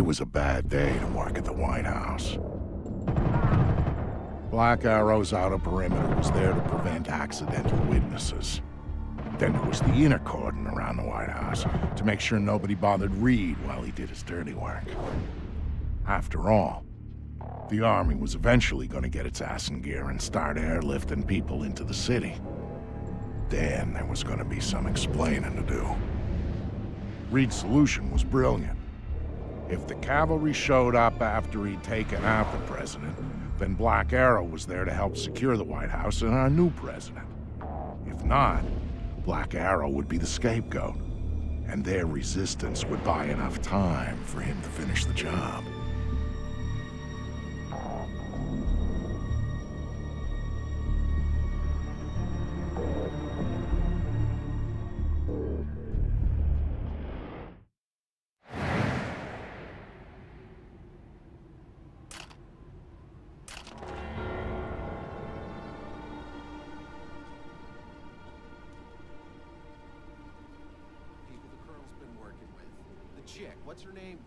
It was a bad day to work at the White House. Black Arrow's outer perimeter was there to prevent accidental witnesses. Then there was the inner cordon around the White House to make sure nobody bothered Reed while he did his dirty work. After all, the army was eventually going to get its ass in gear and start airlifting people into the city. Then there was going to be some explaining to do. Reed's solution was brilliant. If the cavalry showed up after he'd taken out the president, then Black Arrow was there to help secure the White House and our new president. If not, Black Arrow would be the scapegoat, and their resistance would buy enough time for him to finish the job. Chick, what's her name?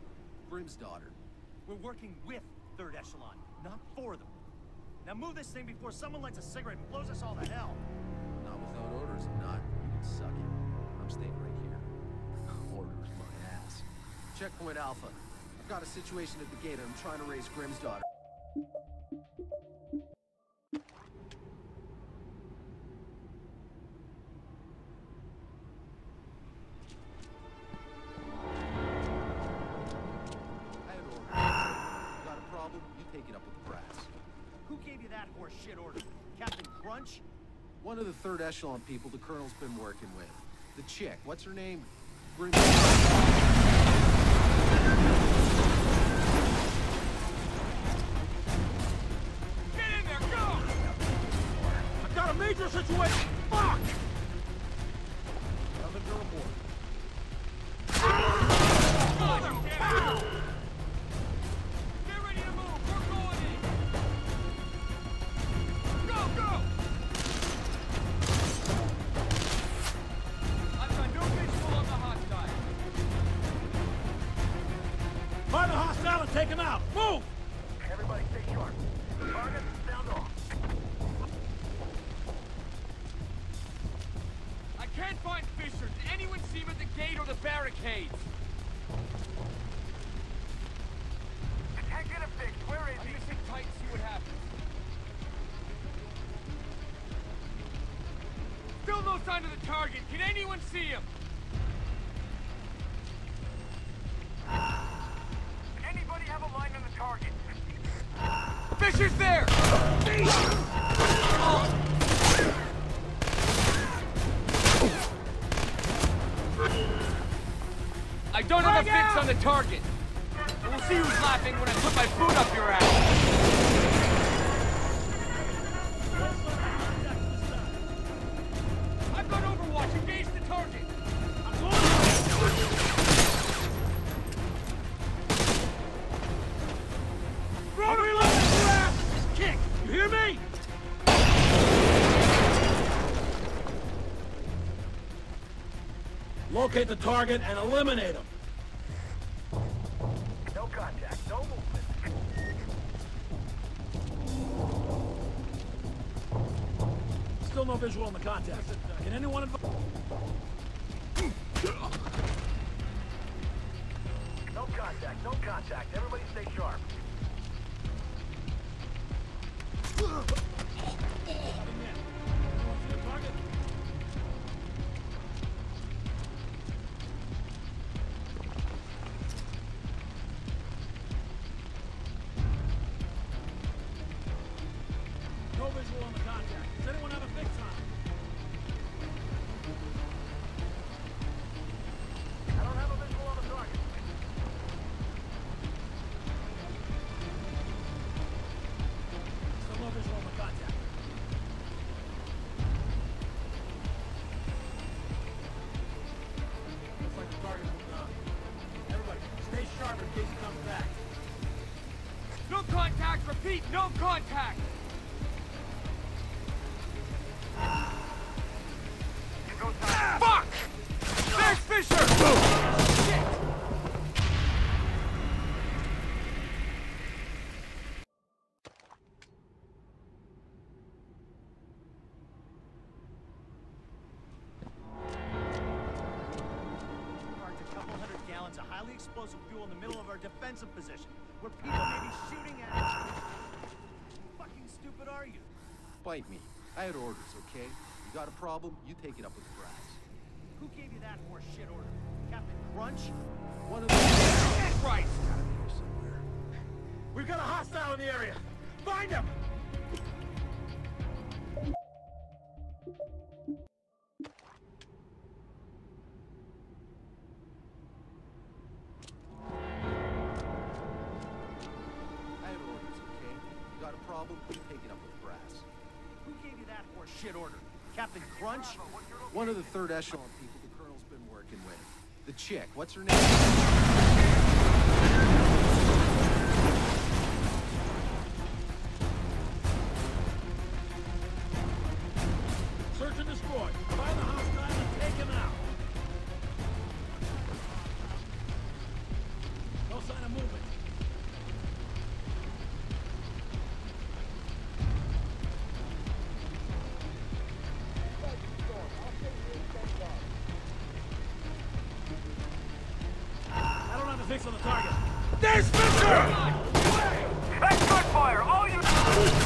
Grimsdottir. We're working with Third Echelon, not for them. Now move this thing before someone lights a cigarette and blows us all to hell. Not without orders, I'm not. You can suck it. I'm staying right here. Orders my ass. Checkpoint Alpha. I've got a situation at the gate and I'm trying to raise Grimsdottir. Echelon people the colonel's been working with. The chick, what's her name? Get in there, go! I've got a major situation! A fix on the target. We'll see who's laughing when I put my foot up your ass. I've got Overwatch. Engage the target. I'm going. Run reload your ass! Kick! You hear me? Locate the target and eliminate him. No contact. No movement. Still no visual on the contact. Can anyone advise? No contact. No contact. Everybody stay sharp. The explosive fuel in the middle of our defensive position, where people may be shooting at us. fucking stupid are you? Bite me. I had orders, okay? You got a problem, you take it up with the brass. Who gave you that horse shit order? Captain Crunch? One of the... Christ! Here somewhere. We've got a hostile in the area! Find him! Third echelon people the colonel's been working with. The chick, what's her name? Don't fix on the target. There's Spencer! That's good fire! All you...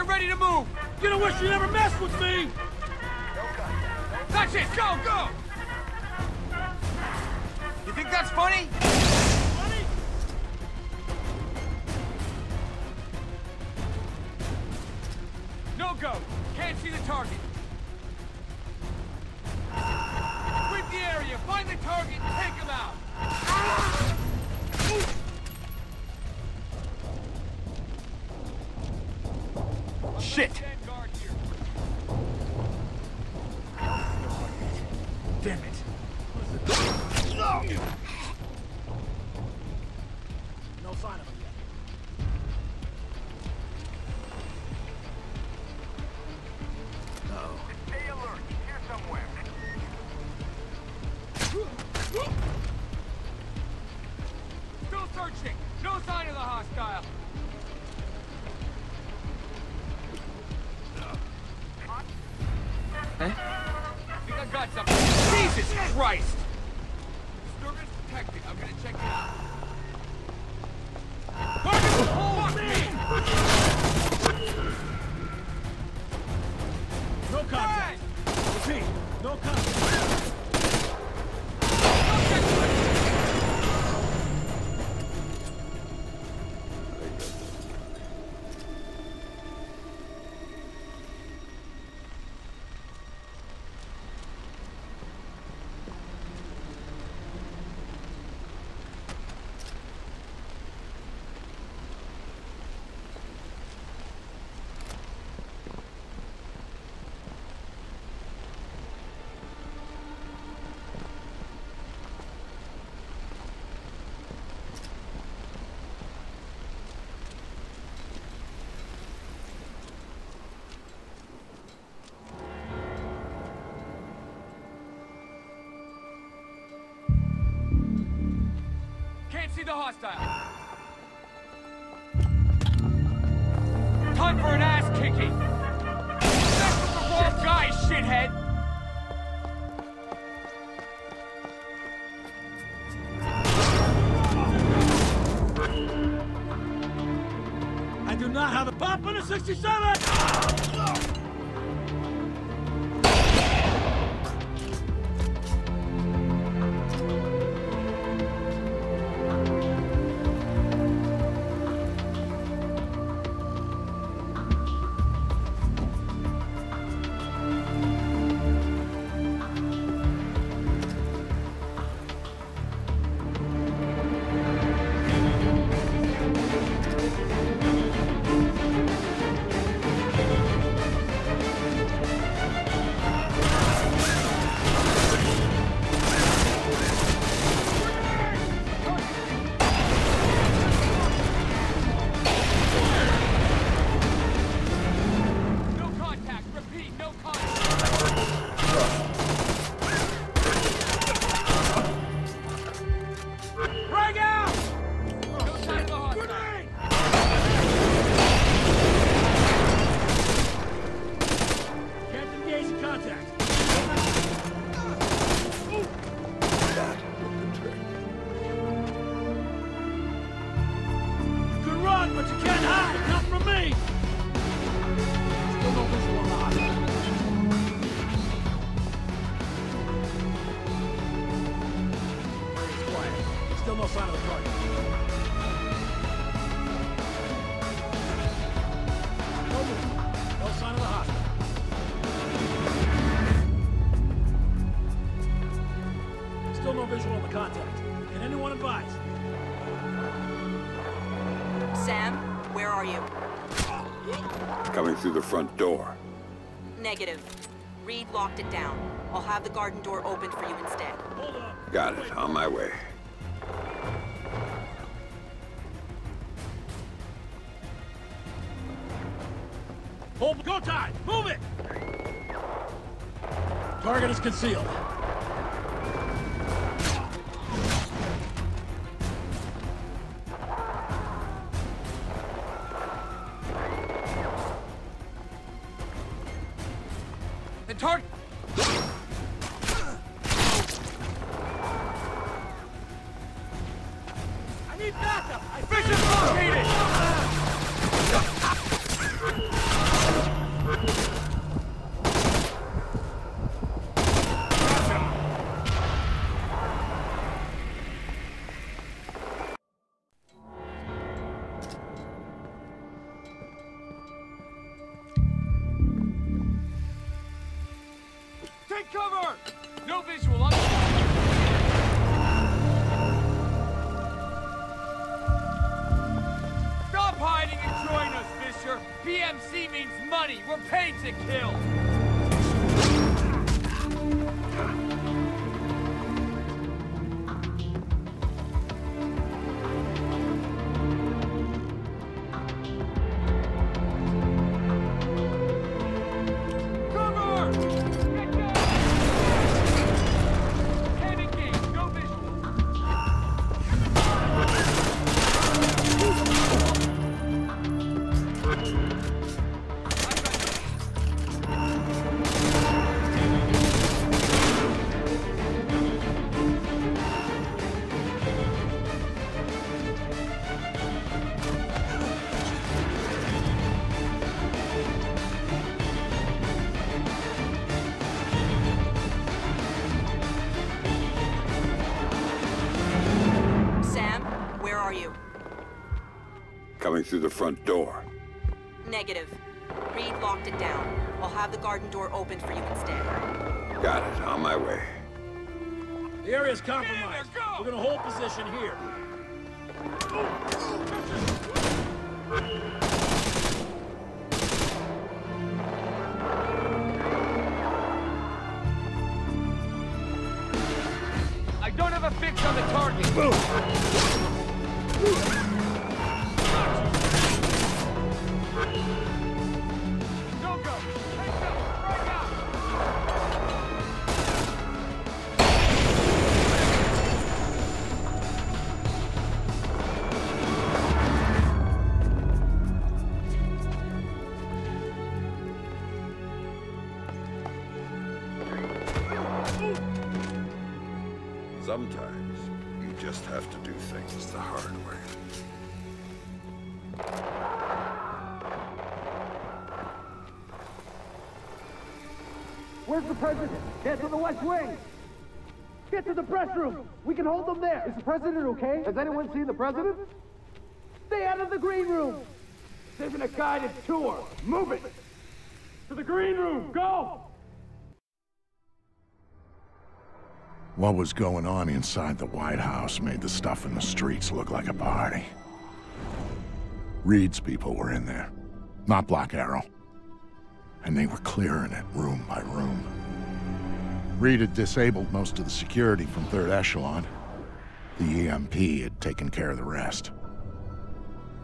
get ready to move! Gonna wish you never messed with me! That's it! Go, go! You think that's funny? No go! Can't see the target! Sweep the area! Find the target see the hostile. time for an ass kicking! That's the wrong guy, shithead! I do not have a pop in a 67! Contact. Can anyone advise? Sam, where are you? Coming through the front door. Negative. Reed locked it down. I'll have the garden door opened for you instead. Hold up. Got it. On my way. Hold. Go time. Move it. Target is concealed. Money! We're paid to kill! Through the front door. Negative. Reed locked it down. I'll have the garden door opened for you instead. Got it. On my way. The area's compromised. go! We're gonna hold position here. I don't have a fix on the target. Go, Where's the president? Get to the West Wing! Get to the press room! We can hold them there! Is the president okay? Has anyone seen the president? Stay out of the green room! This isn't a guided tour! Move it! To the green room! Go! What was going on inside the White House made the stuff in the streets look like a party. Reed's people were in there, not Black Arrow. And they were clearing it room by room. Reed had disabled most of the security from Third Echelon. The EMP had taken care of the rest.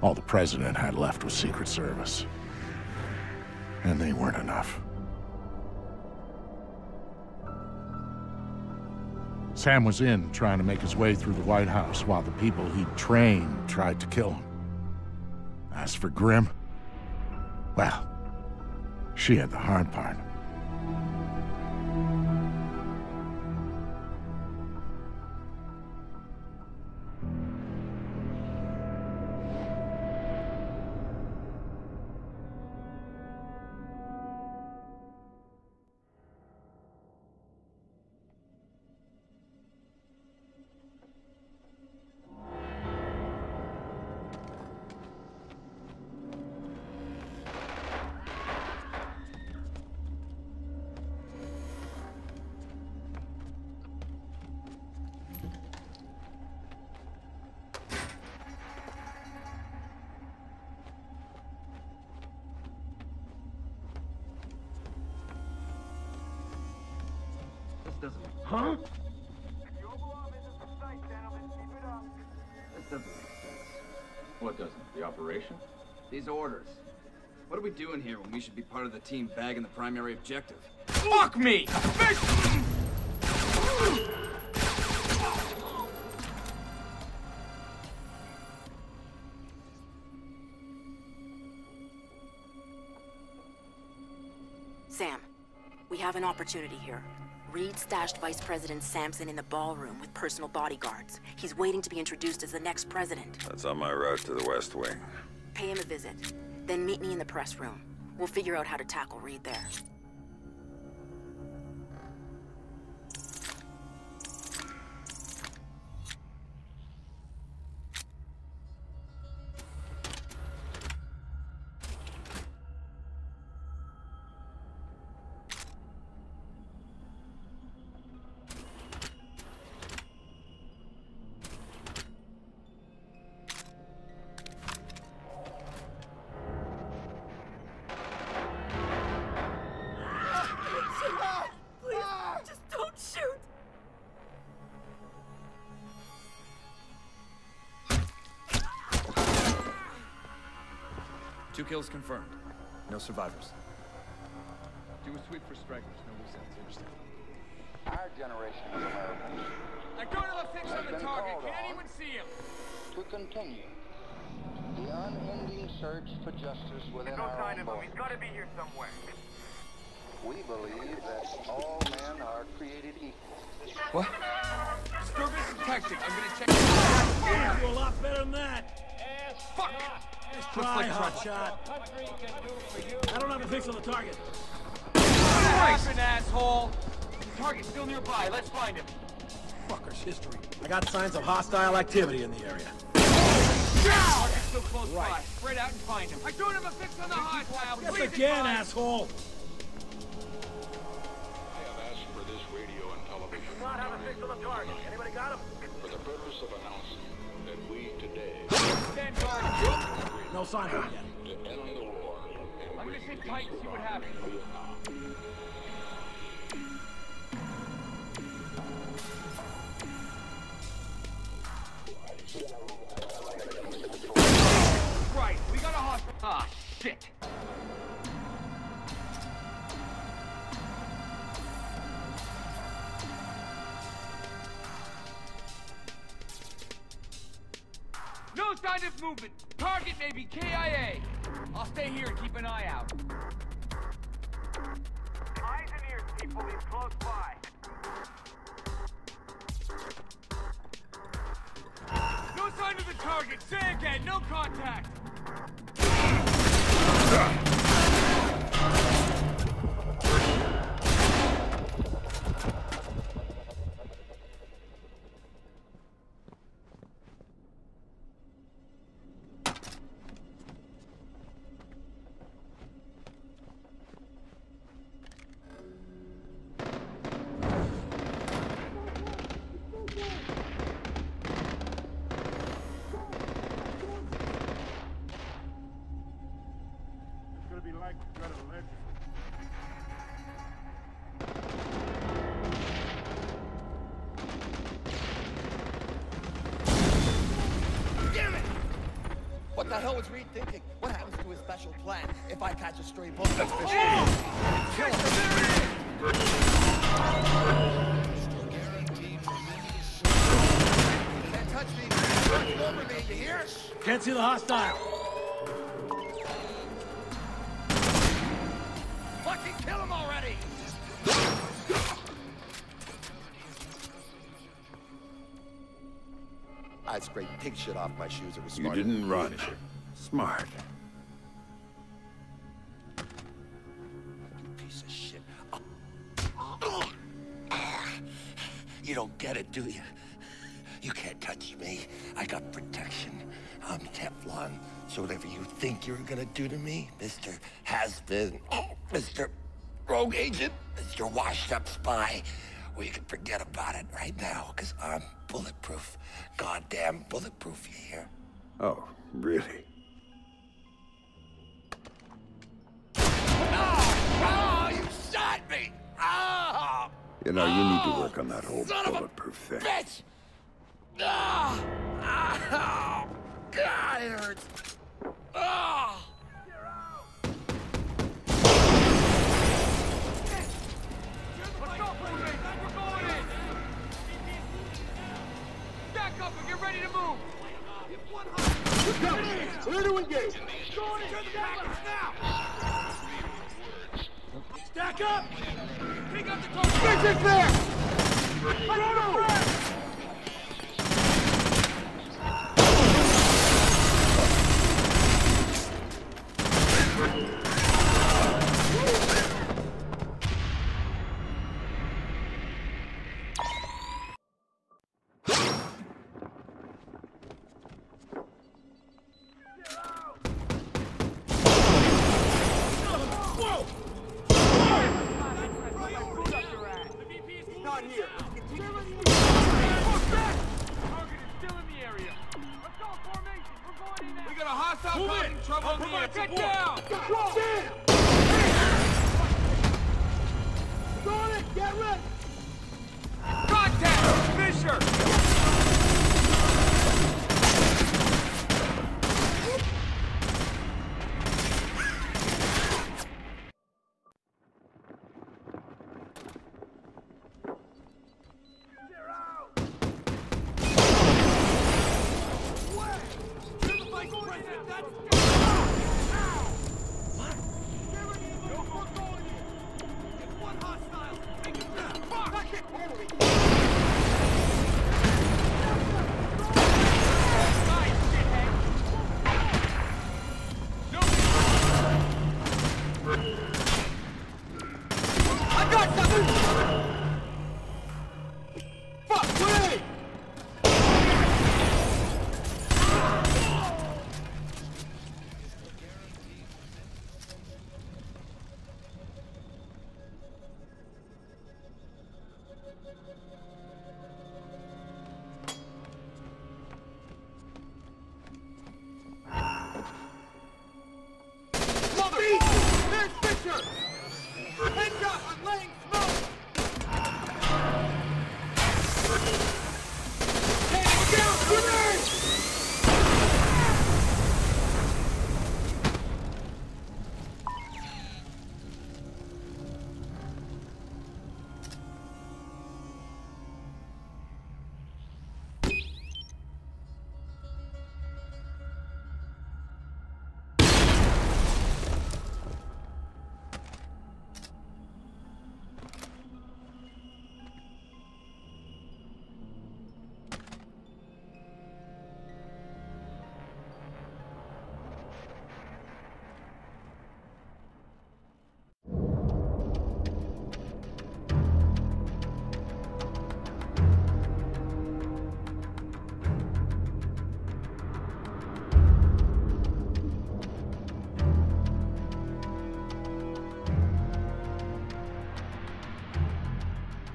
All the President had left was Secret Service. And they weren't enough. Sam was in, trying to make his way through the White House, while the people he'd trained tried to kill him. As for Grim, well, she had the hard part. Of the team bagging the primary objective? Fuck me! Sam, we have an opportunity here. Reed stashed Vice President Sampson in the ballroom with personal bodyguards. He's waiting to be introduced as the next president. That's on my route to the West Wing. Pay him a visit. Then meet me in the press room. We'll figure out how to tackle Reed there. Two kills confirmed. No survivors. Do a sweep for strikers. No loose ends. You understand? Our generation of Americans I don't have a fix on the been target. called Can on. anyone see him? to continue the unending search for justice within our own borders. got to be here somewhere. We believe that all men are created equal. What? Disturbance detected. I'm gonna check. Do a lot better than that! Ass Fuck! Let's Looks try, like hot shot. I don't have a fix on the target. What happened, asshole? The target's still nearby. Let's find him. Fucker's history. I got signs of hostile activity in the area. Down! Target's still close by. Spread out and find him. I don't have a fix on the hostile. Guess Please again, advise. asshole! I have asked for this radio and television Not have a fix on the target. Anybody got him? for the purpose of announcing that we today Stand guard. No sign of him yet. I'm gonna sit tight and see what happens. Right, we got a hostile. Ah, shit. sign of movement. Target may be KIA. I'll stay here and keep an eye out. Eyes and ears, people. He's close by. No sign of the target. Say again, no contact. Special plan if I catch a stray bullet? That's Kill him! Can't touch me! Don't over me, you hear? Can't see the hostile. Fucking kill him already! I sprayed pig shit off my shoes. It was smart. You didn't run. Smart. Piece of shit. You don't get it, do you? You can't touch me. I got protection. I'm Teflon. So whatever you think you're gonna do to me, Mr. Has-Been, Mr. Rogue Agent, Mr. Washed-Up Spy, well, you can forget about it right now, because I'm bulletproof. Goddamn bulletproof, you hear? Oh, really? Shot me! Oh! You know, you need to work on that whole Son of a bulletproof thing. Bitch! Ah! Oh! God, it hurts! Ah! Let's go, formation! We're going in! Back up and get ready to move! Clear to engage. Going in! Turn the package now! Stack up. Pick up the cover! Fix it there. Not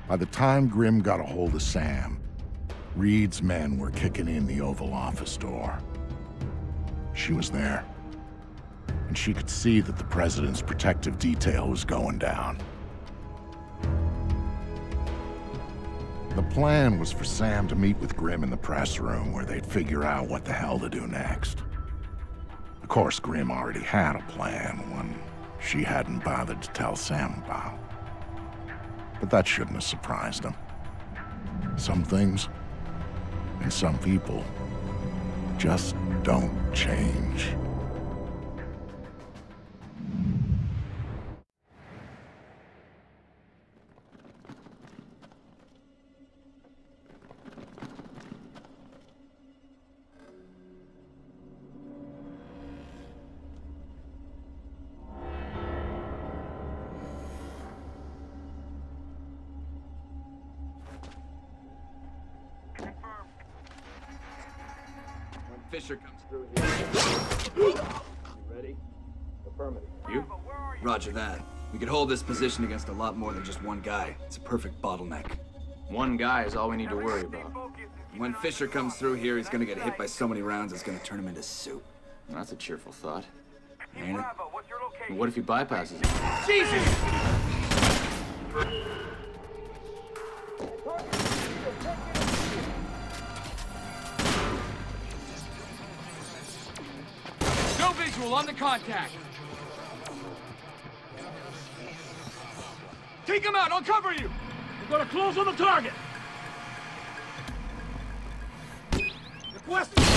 By the time Grim got a hold of Sam, Reed's men were kicking in the Oval Office door. She was there. And she could see that the President's protective detail was going down. The plan was for Sam to meet with Grim in the press room where they'd figure out what the hell to do next. Of course, Grim already had a plan, one she hadn't bothered to tell Sam about. But that shouldn't have surprised him. Some things and some people just don't change. This position against a lot more than just one guy. It's a perfect bottleneck. One guy is all we need to worry about. When Fisher comes through here, he's gonna get hit by so many rounds it's gonna turn him into soup. Well, that's a cheerful thought. Ain't it? But what if he bypasses it? Jesus! No visual on the contact. Take him out, I'll cover you! We're gonna close on the target! Request!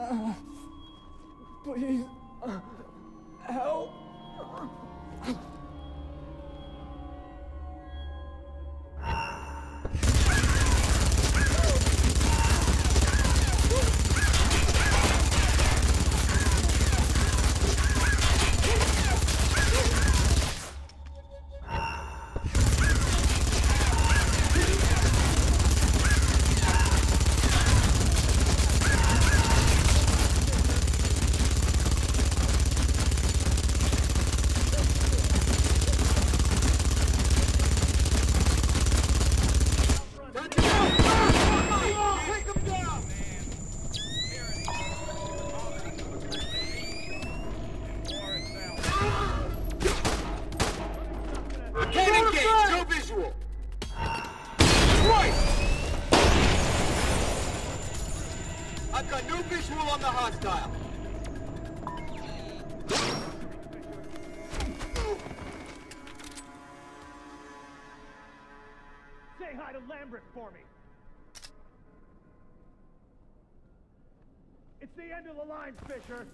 Uh, please. Visual on the hostile. Say hi to Lambert for me. It's the end of the line, Fisher.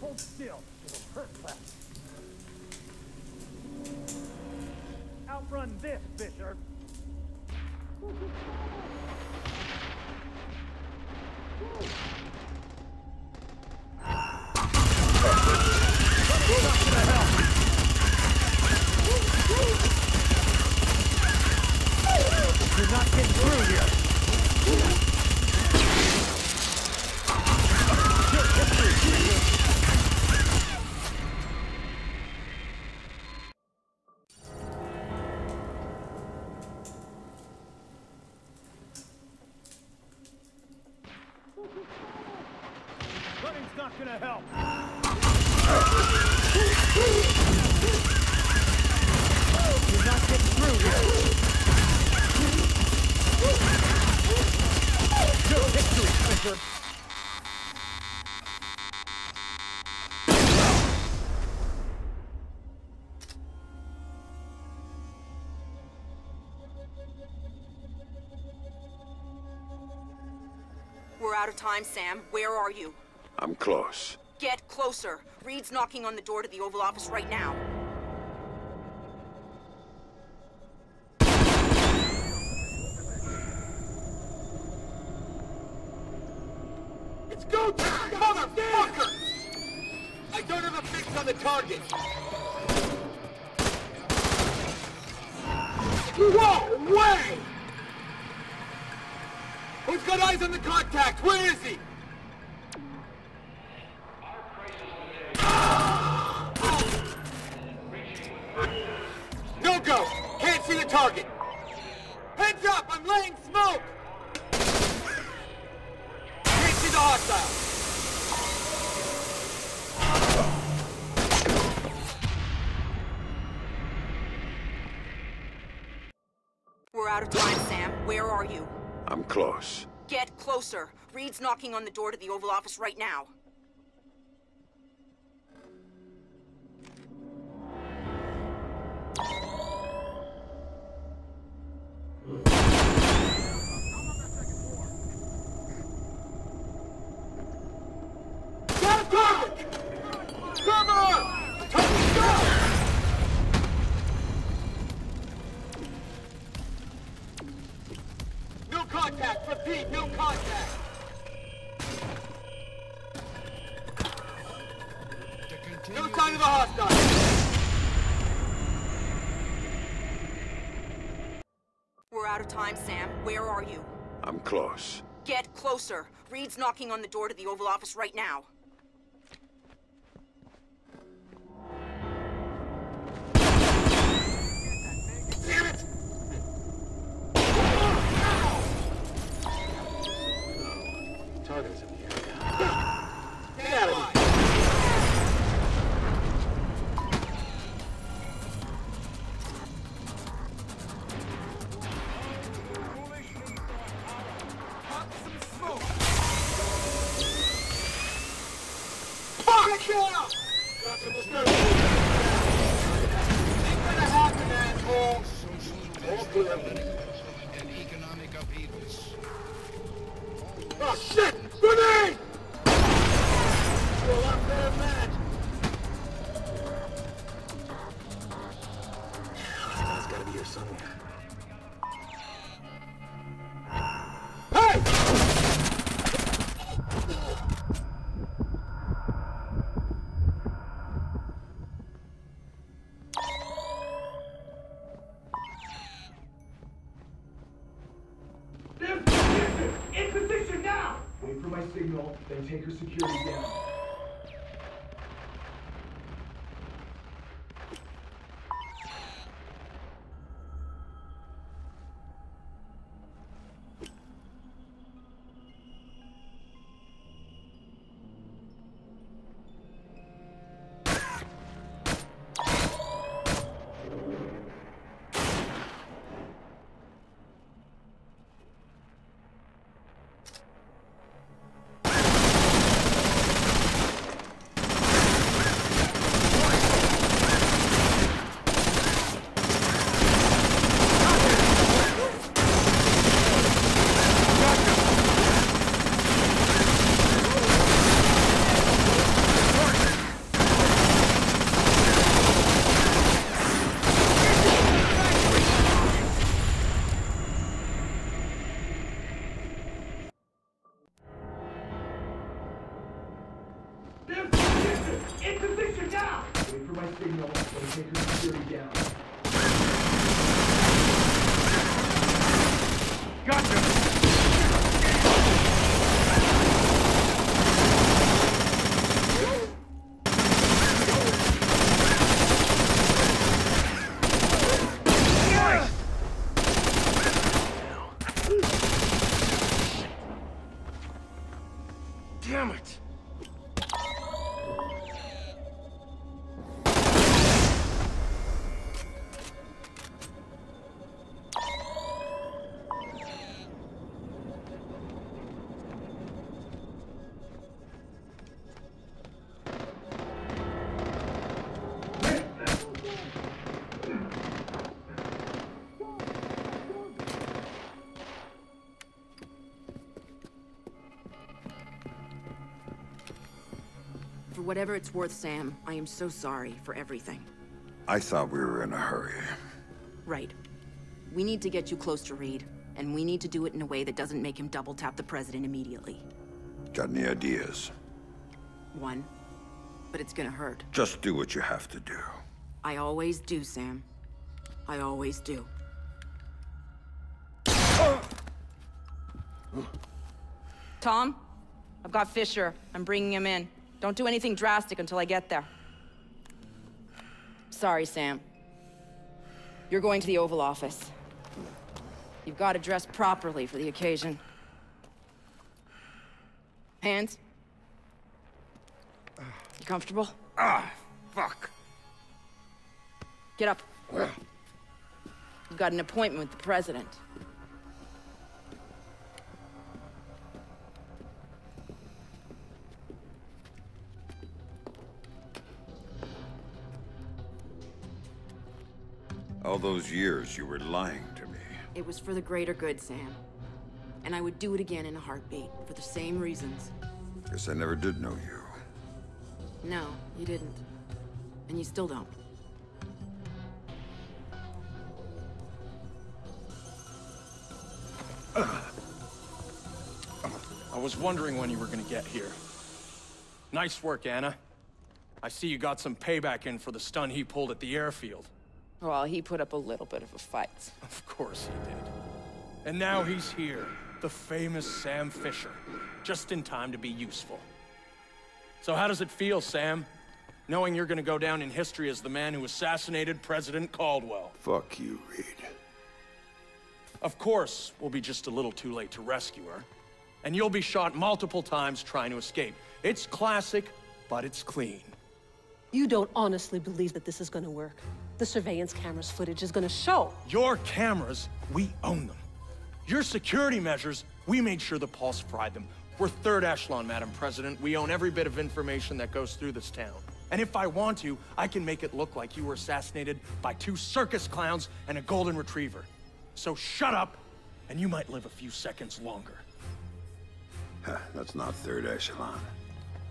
Hold still. It'll hurt less. Outrun this, Fisher. Oh. time, Sam. Where are you? I'm close. Get closer. Reed's knocking on the door to the Oval Office right now. Where is he? Someone's knocking on the door to the Oval Office right now. contact! Repeat, no contact! Where are you? I'm close. Get closer. Reed's knocking on the door to the Oval Office right now. Oh shit! Whatever it's worth, Sam, I am so sorry for everything. I thought we were in a hurry. Right. We need to get you close to Reed, and we need to do it in a way that doesn't make him double tap the president immediately. Got any ideas? One. But it's gonna hurt. Just do what you have to do. I always do, Sam. I always do. Tom? I've got Fisher. I'm bringing him in. Don't do anything drastic until I get there. Sorry, Sam. You're going to the Oval Office. You've got to dress properly for the occasion. Hands? You comfortable? Ah, fuck. Get up. You've got an appointment with the president. All those years you were lying to me. It was for the greater good, Sam. And I would do it again in a heartbeat, for the same reasons. Guess I never did know you. No, you didn't. And you still don't. I was wondering when you were gonna get here. Nice work, Anna. I see you got some payback in for the stun he pulled at the airfield. Well, he put up a little bit of a fight. Of course he did. And now he's here, the famous Sam Fisher, just in time to be useful. So how does it feel, Sam? Knowing you're gonna go down in history as the man who assassinated President Caldwell. Fuck you, Reed. Of course, we'll be just a little too late to rescue her. And you'll be shot multiple times trying to escape. It's classic, but it's clean. You don't honestly believe that this is gonna work. The surveillance cameras footage is gonna show. Your cameras, we own them. Your security measures, we made sure the Pulse fried them. We're third echelon, Madam President. We own every bit of information that goes through this town. And if I want to, I can make it look like you were assassinated by two circus clowns and a golden retriever. So shut up, and you might live a few seconds longer. That's not third echelon.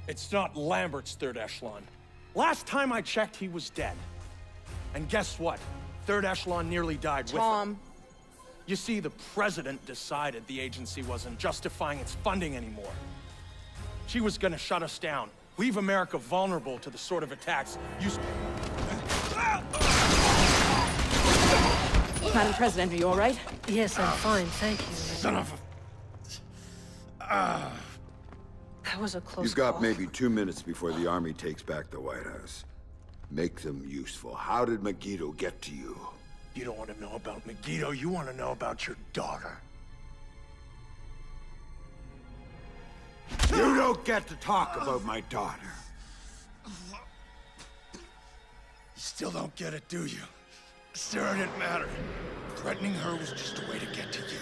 It's not Lambert's third echelon. Last time I checked, he was dead. And guess what? Third echelon nearly died with him. Tom. You see, the president decided the agency wasn't justifying its funding anymore. She was gonna shut us down, leave America vulnerable to the sort of attacks you... Madam President, are you all right? Yes, I'm fine, thank you. Son of a... That was a close You've got call. maybe two minutes before the army takes back the White House. Make them useful. How did Megiddo get to you? You don't want to know about Megiddo, you want to know about your daughter. You don't get to talk about my daughter. You still don't get it, do you? Sarah didn't matter. Threatening her was just a way to get to you.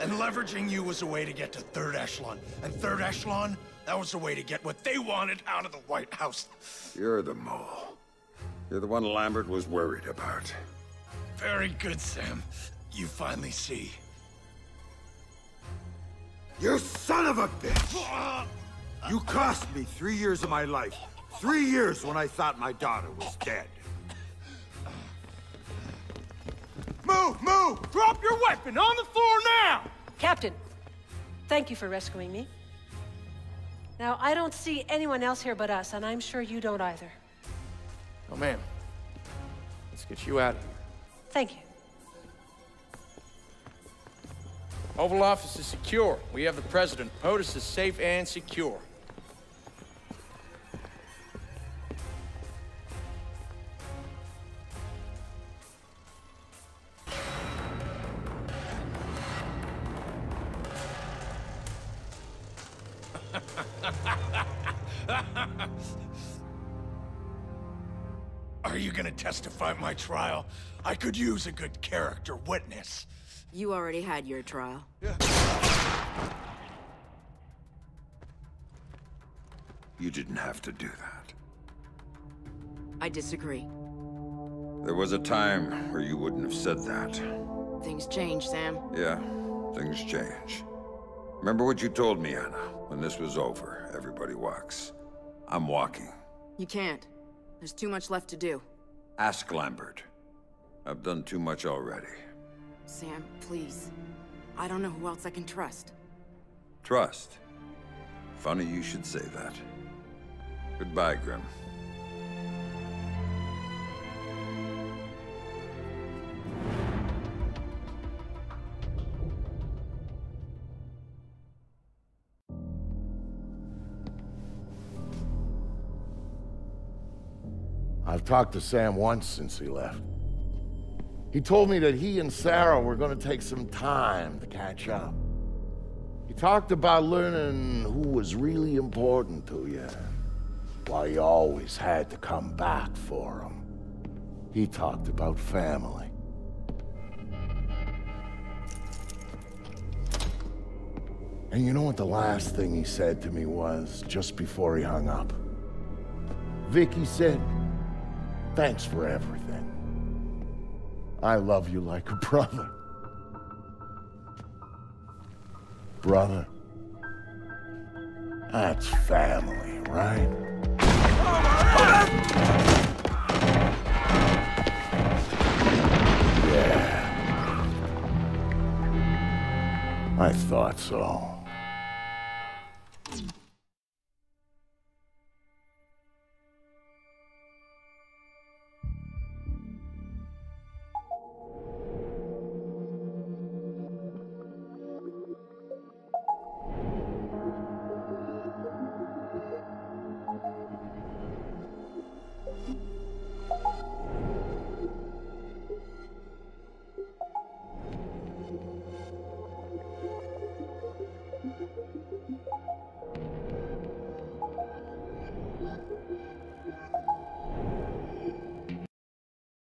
And leveraging you was a way to get to third echelon. And third echelon, that was a way to get what they wanted out of the White House. You're the mole. You're the one Lambert was worried about. Very good, Sam. You finally see. You son of a bitch! You cost me three years of my life. Three years when I thought my daughter was dead. Move, move! Drop your weapon on the floor now! Captain, thank you for rescuing me. Now, I don't see anyone else here but us, and I'm sure you don't either. Oh, ma'am. Let's get you out of here. Thank you. Oval Office is secure. We have the President. POTUS is safe and secure. Are you gonna testify my trial? I could use a good character witness. You already had your trial. You didn't have to do that. I disagree. There was a time where you wouldn't have said that. Things change, Sam. Yeah, things change. Remember what you told me, Anna? When this was over, everybody walks. I'm walking. You can't. There's too much left to do. Ask Lambert. I've done too much already. Sam, please. I don't know who else I can trust. Trust. Funny you should say that. Goodbye, Grim. I've talked to Sam once since he left. He told me that he and Sarah were gonna take some time to catch up. He talked about learning who was really important to you, why you always had to come back for him. He talked about family. And you know what the last thing he said to me was, just before he hung up? Vicky said, thanks for everything. I love you like a brother. Brother. That's family, right? Yeah. I thought so.